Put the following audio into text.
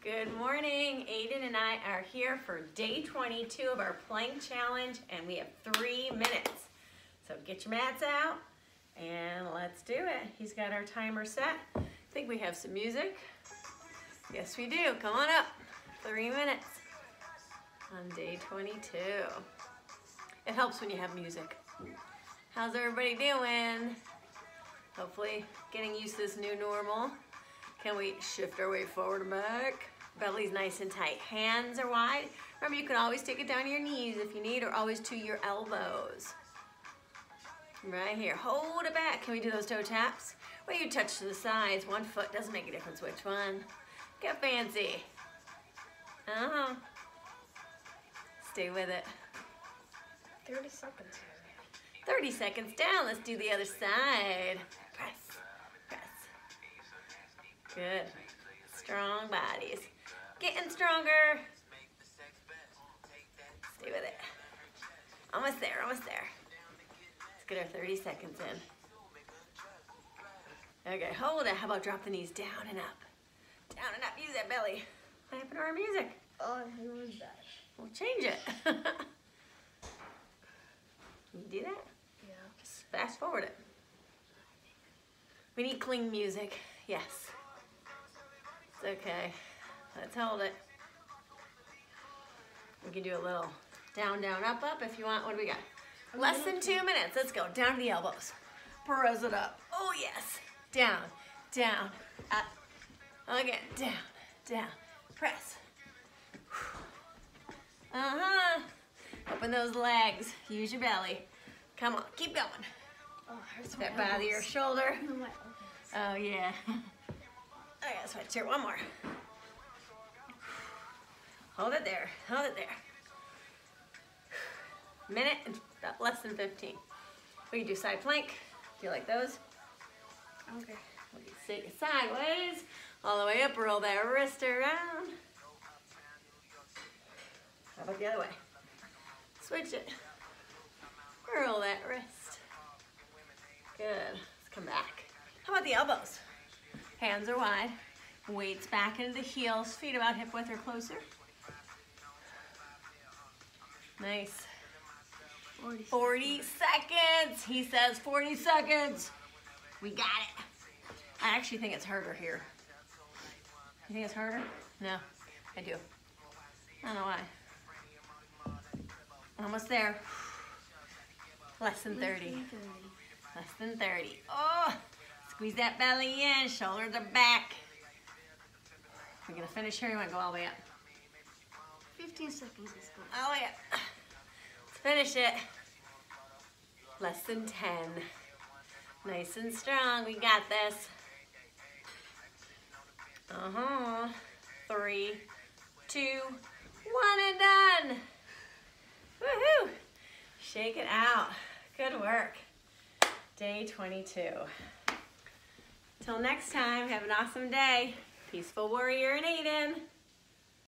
Good morning. Aiden and I are here for day 22 of our plank challenge and we have three minutes. So get your mats out and let's do it. He's got our timer set. I think we have some music. Yes, we do. Come on up. Three minutes on day 22. It helps when you have music. How's everybody doing? Hopefully getting used to this new normal. Can we shift our weight forward and back? Belly's nice and tight. Hands are wide. Remember, you can always take it down to your knees if you need, or always to your elbows. Right here. Hold it back. Can we do those toe taps? Well, you touch to the sides. One foot doesn't make a difference which one. Get fancy. Uh-huh. Stay with it. 30 seconds. 30 seconds down. Let's do the other side. Good. Strong bodies. Getting stronger. Stay with it. Almost there, almost there. Let's get our 30 seconds in. Okay, hold it. How about drop the knees down and up? Down and up. Use that belly. What happened to our music? Oh, who was that? We'll change it. Can you do that? Yeah. Just fast forward it. We need clean music. Yes. It's okay. Let's hold it. We can do a little down, down, up, up if you want. What do we got? Less than two minutes. Let's go. Down to the elbows. Press it up. Oh, yes. Down, down, up. Again. Down, down. Press. Uh-huh. Open those legs. Use your belly. Come on. Keep going. Oh, That bother your shoulder. Oh, yeah. I gotta switch here. One more. Hold it there. Hold it there. Minute and less than 15. We can do side plank. Do you like those? Okay. We can sit sideways. All the way up. Roll that wrist around. How about the other way? Switch it. Roll that wrist. Good. Let's come back. How about the elbows? Hands are wide. Weights back into the heels. Feet about hip width or closer. Nice. 40. 40 seconds. He says 40 seconds. We got it. I actually think it's harder here. You think it's harder? No, I do. I don't know why. Almost there. Less than 30. Less than 30. Oh, squeeze that belly in. Shoulders are back. We're gonna finish here. You wanna go all the way up? 15 seconds is good. Oh yeah. Let's finish it. Less than 10. Nice and strong. We got this. Uh-huh. Three, two, one and done. Woohoo! Shake it out. Good work. Day 22. Till next time, have an awesome day. Peaceful Warrior and Aiden.